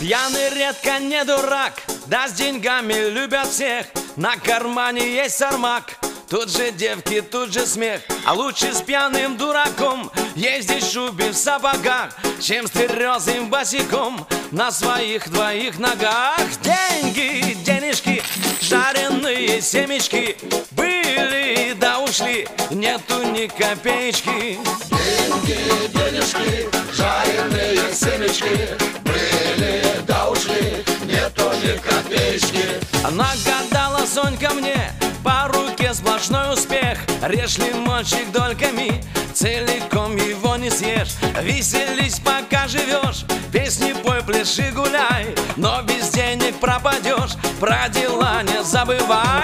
Пьяный редко не дурак, да с деньгами любят всех. На кармане есть сармак, Тут же девки, тут же смех. А лучше с пьяным дураком Ездить в шубе в сапогах Чем с тверезым босиком На своих двоих ногах. Деньги, денежки, жареные семечки Были да ушли, нету ни копеечки. Деньги, денежки, жареные семечки копеечки. Нагадала Сонька мне по руке сплошной успех. Режь лимончик дольками, целиком его не съешь. Веселись, пока живешь, песни пой, пляши, гуляй. Но без денег пропадешь, про дела не забывай